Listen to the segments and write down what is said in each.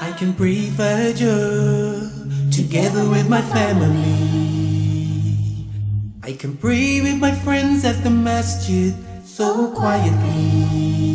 I can breathe you together with my family. I can pray with my friends at the masjid so quietly.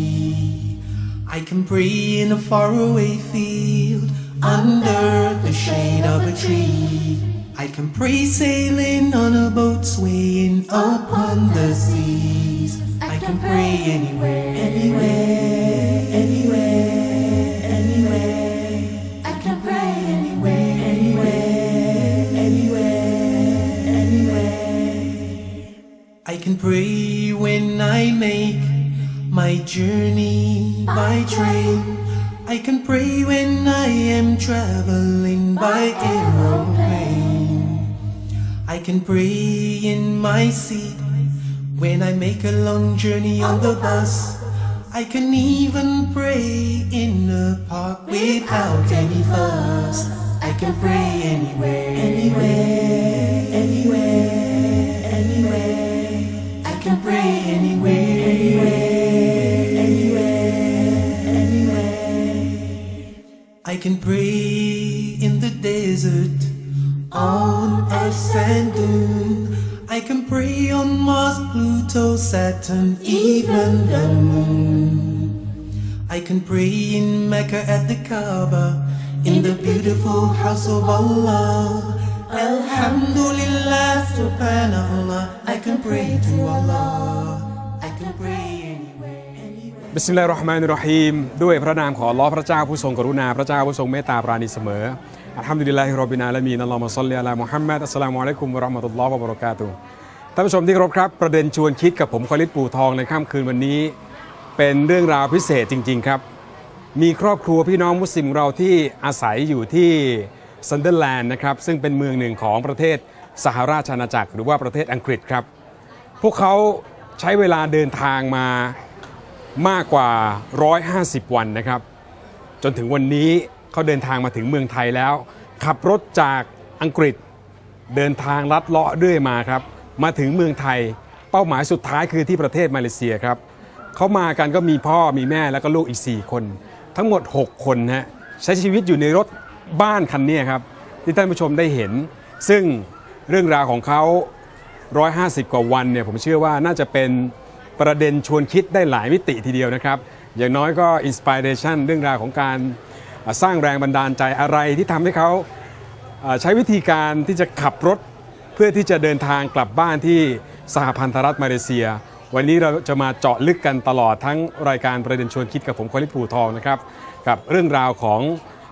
I can pray in a faraway field under the shade of a tree. I can pray sailing on a boat swaying upon the seas. I can pray anywhere, anywhere, anywhere, anywhere. I can pray anywhere, anywhere, anywhere, anywhere. I can pray when I make my journey by train. I can pray when I am traveling by aeroplane. I can pray in my seat when I make a long journey on the bus. I can even pray in a park without any fuss. I can pray anywhere, anywhere, anywhere, anywhere. I can pray anywhere, anywhere, anywhere, anywhere. I can pray in the desert, on a sand dune. I can pray on Mars, Pluto, Saturn, even the moon. I can pray in Mecca at the Kaaba, in the beautiful house of Allah. Alhamdulillah, subhanallah. I can pray to Allah. I can pray بسم الله الرحمن الرحيم ด้วยพระนามของอัลลอฮ์พระเจ้าผู้ทรงกรุณา พระเจ้าผู้ทรงเมตตาปราณีเสมอ الحمد لله رب العالمين اللهم صل على محمد السلام عليكم ورحمة الله وبركاته ท่านผู้ชมที่เคารพครับประเด็นชวนคิดกับผมคอลิดปูทองในค่ำคืนวันนี้ เป็นเรื่องราวพิเศษจริง ๆ ครับ มีครอบครัวพี่น้องมุสลิมเราที่อาศัยอยู่ที่ซันเดอร์แลนด์นะครับซึ่งเป็นเมืองหนึ่งของประเทศสหราชอาณาจักร หรือว่าประเทศอังกฤษครับ พวกเขาใช้เวลาเดินทางมามากกว่า 150 วันนะครับ จนถึงวันนี้ เขาเดินทางมาถึงเมืองไทยแล้ว ขับรถจากอังกฤษเดินทางลัดเลาะเรื่อยมาครับ มาถึงเมืองไทย เป้าหมายสุดท้ายคือที่ประเทศมาเลเซียครับเขามากันก็มีพ่อมีแม่แล้วก็ลูกอีก 4 คน ทั้งหมด 6 คนฮะใช้ชีวิตอยู่ในรถบ้านคันนี้ครับ ที่ท่านผู้ชมได้เห็น ซึ่งเรื่องราวของเขา 150 กว่าวันเนี่ยผมเชื่อว่าน่าจะเป็นประเด็นชวนคิดได้หลายมิติทีเดียวนะครับ อย่างน้อยก็ inspiration เรื่องราวของการ สร้างแรงบันดาลใจอะไรที่ทำให้เขาใช้วิธีการที่จะขับรถ เพื่อที่จะเดินทางกลับบ้านที่สหพันธรัฐมาเลเซีย วันนี้เราจะมาเจาะลึกกันตลอดทั้งรายการประเด็นชวนคิดกับผมคอลิปูทองนะครับ กับเรื่องราวของ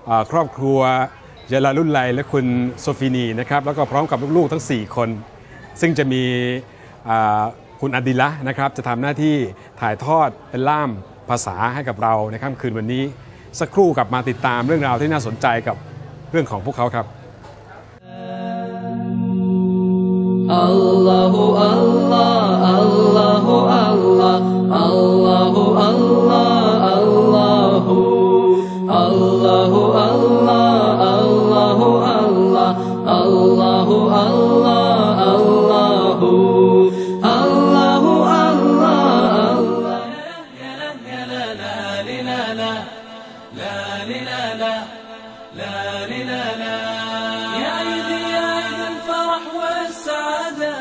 อครอบครัวเยลาลุนไลและคุณโซฟินีนะครับแล้วก็พร้อมกับลูกๆทั้ง 4 คน ซึ่งจะมีคุณอดิละนะครับจะทำหน้าที่ถ่ายทอดเป็นล่ามภาษาให้กับเราในค่ำคืนวันนี้ สักครู่กลับมาติดตามเรื่องราวที่น่าสนใจกับเรื่องของพวกเขาครับ Allahu Allah Allahu Allah Allahu Allah Allahu Allahu Allah Allahu Allah Allahu Allah Allahu Allahu Allah Allah يا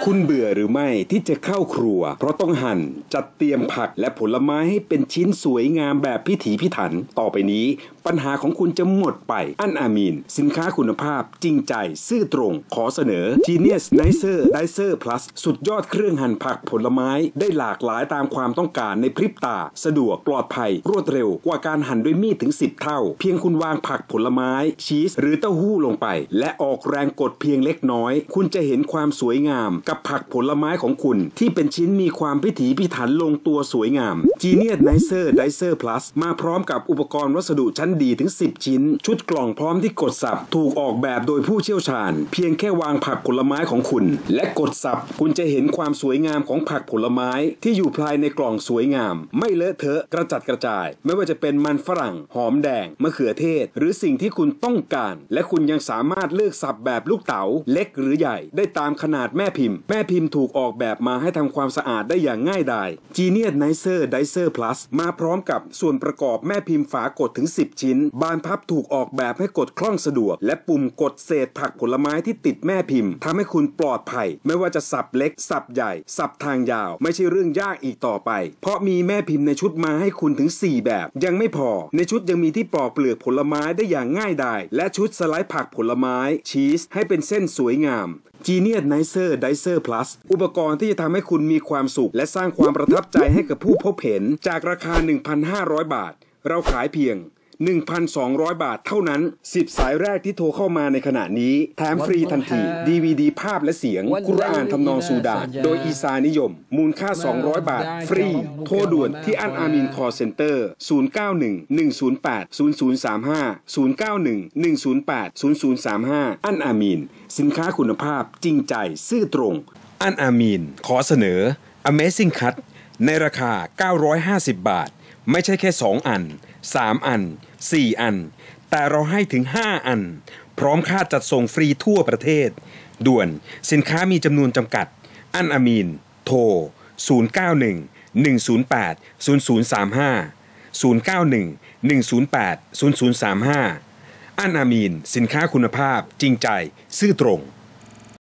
คุณเบื่อหรือไม่ที่จะเข้าครัว เพราะต้องหั่นจัดเตรียมผักและผลไม้ให้เป็นชิ้นสวยงามแบบพิถีพิถัน ต่อไปนี้ ปัญหาของคุณจะหมดไป อันอามีน สินค้าคุณภาพจริงใจ ซื่อตรง ขอเสนอ Genius Nicer Dicer Plus สุดยอดเครื่องหั่นผักผลไม้ได้หลากหลายตามความต้องการในพริบตา สะดวกปลอดภัย รวดเร็วกว่าการหั่นด้วยมีดถึง 10 เท่า เพียงคุณวางผักผลไม้ ชีส หรือเต้าหู้ลงไป และออกแรงกดเพียงเล็กน้อย คุณจะเห็นความสวยงามกับกับผักผลไม้ของคุณ ที่เป็นชิ้นมีความพิถีพิถันลงตัวสวยงาม Genius Nicer Dicer Plus มาพร้อมกับอุปกรณ์วัสดุชั้นดีถึง 10 ชิ้น ชุดกล่องพร้อมที่กดสับ ถูกออกแบบโดยผู้เชี่ยวชาญ เพียงแค่วางผักผลไม้ของคุณ และกดสับ คุณจะเห็นความสวยงามของผักผลไม้ ที่อยู่ภายในกล่องสวยงาม ไม่เลอะเทอะกระจัดกระจาย ไม่ว่าจะเป็นมันฝรั่ง หอมแดงมะเขือเทศ หรือสิ่งที่คุณต้องการ และคุณยังสามารถเลือกสับแบบลูกเต๋าเล็กหรือใหญ่ ได้ตามขนาดแม่พิมพ์แม่พิมพ์ถูกออกแบบมาให้ทำความสะอาดได้อย่างง่ายดาย Genius Nicer Dicer Plus มาพร้อมกับส่วนประกอบแม่พิมพ์ฝากดถึง 10 ชิ้น บานพับถูกออกแบบให้กดคล่องสะดวก และปุ่มกดเศษผักผลไม้ที่ติดแม่พิมพ์ทำให้คุณปลอดภัย ไม่ว่าจะสับเล็ก สับใหญ่ สับทางยาว ไม่ใช่เรื่องยากอีกต่อไป เพราะมีแม่พิมพ์ในชุดมาให้คุณถึง 4 แบบ ยังไม่พอ ในชุดยังมีที่ปอกเปลือกผลไม้ได้อย่างง่ายดายและชุดสไลด์ผักผลไม้ชีสให้เป็นเส้นสวยงาม Genius Nicer Dicer Plus อุปกรณ์ที่จะทำให้คุณมีความสุข และสร้างความประทับใจให้กับผู้พบเห็นจากราคา 1,500 บาท เราขายเพียง 1,200 บาทเท่านั้น 10 สายแรกที่โทรเข้ามาในขณะนี้ แถมฟรีทันที DVD ภาพและเสียง กุรอานทำนองซูดาน โดยอีสานิยม มูลค่า 200 บาท ฟรี โทรด่วนที่อันอามินคอเซ็นเตอร์ 0911080035 0911080035 อันอามิน สินค้าคุณภาพจริงใจซื่อตรง อันอามินขอเสนอ Amazing Cut ในราคา 950 บาท ไม่ใช่แค่ 2 อัน 3 อัน 4 อัน แต่เราให้ถึง 5 อัน พร้อมค่าจัดส่งฟรีทั่วประเทศ ด่วนสินค้ามีจำนวนจำกัด อันอามีน โทร 091 108 0035 091 108 0035 อันอามีน สินค้าคุณภาพจริงใจ ซื่อตรง